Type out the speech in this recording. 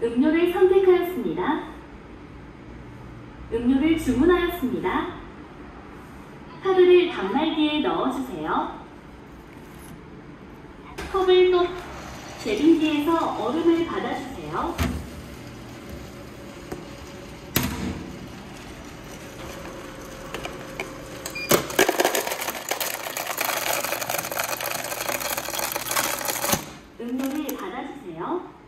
음료를 선택하였습니다. 음료를 주문하였습니다. 카드를 단말기에 넣어주세요. 컵을 또 제빙기에서 얼음을 받아주세요. 음료를 받아주세요.